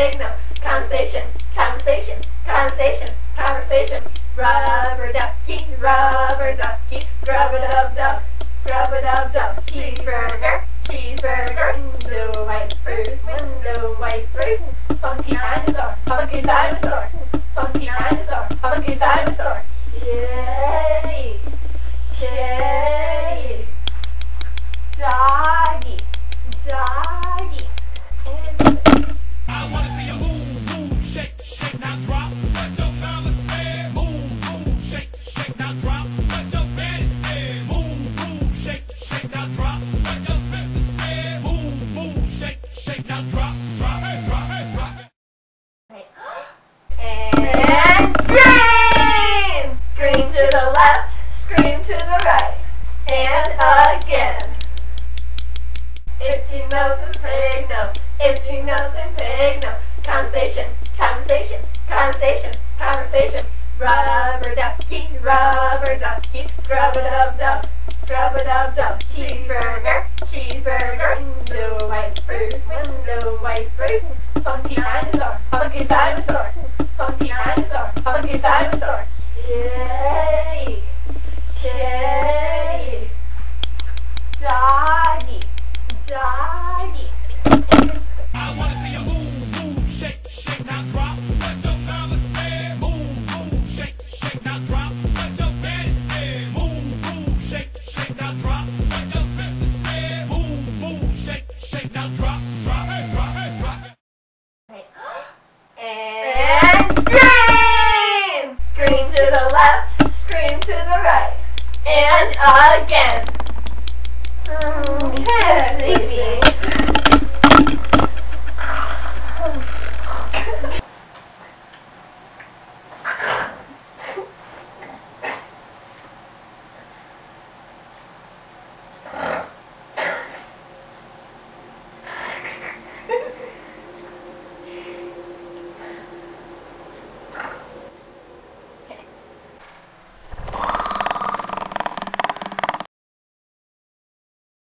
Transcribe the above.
Conversation, conversation, conversation, conversation. Rubber ducky, rubber ducky, rub a dub dub, a dub dub. Cheeseburger, cheeseburger. Window white fruit, window white fruit. Funky dinosaur, funky dinosaur, And scream! Scream to the left, scream to the right, and again. And pig nose, itchy nose and pig nose. Conversation, conversation, conversation, conversation. Rubber ducky, rubber ducky. Cheeseburger, cheeseburger. Window white fruit, window white fruit. Funky dinosaur, funky dinosaur, funky dinosaur, funky dinosaur. Scream to the left, scream to the right. And again. Mm-hmm. Okay.